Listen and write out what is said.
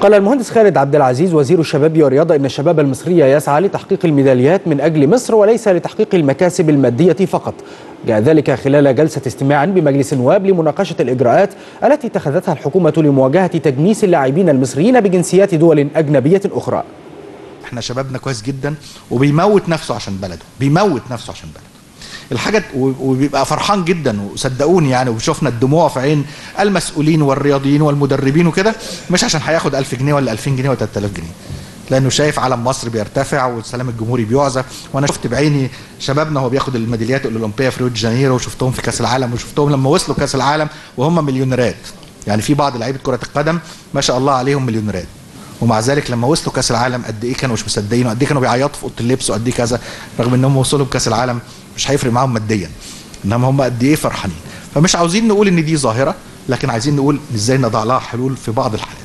قال المهندس خالد عبد العزيز وزير الشباب والرياضة إن الشباب المصري يسعى لتحقيق الميداليات من أجل مصر وليس لتحقيق المكاسب المادية فقط. جاء ذلك خلال جلسة استماع بمجلس النواب لمناقشة الإجراءات التي اتخذتها الحكومة لمواجهة تجنيس اللاعبين المصريين بجنسيات دول أجنبية أخرى. إحنا شبابنا كويس جدا وبيموت نفسه عشان بلده بيموت نفسه عشان بلده. الحاجة وبيبقى فرحان جدا وصدقوني يعني وشفنا الدموع في عين المسؤولين والرياضيين والمدربين وكده مش عشان هياخد 1000 جنيه ولا 2000 جنيه ولا 3000 جنيه. لأنه شايف علم مصر بيرتفع والسلام الجمهوري بيعزف وأنا شفت بعيني شبابنا وهو بياخد الميداليات الأولمبية في ريو دي جانيرو وشفتهم في كأس العالم وشفتهم لما وصلوا كأس العالم وهم مليونيرات. يعني في بعض لعيبة كرة القدم ما شاء الله عليهم مليونيرات. ومع ذلك لما وصلوا كأس العالم قد إيه كانوا مش مصدقين وقد إيه كانوا بيعيطوا في أوضة اللبس وقد إيه كذا رغم إنهم وصلوا بكأس العالم مش هيفرق معاهم ماديا. إنما هم قد إيه فرحانين. فمش عاوزين نقول إن دي ظاهرة. لكن عايزين نقول إزاي نضع لها حلول في بعض الحالات.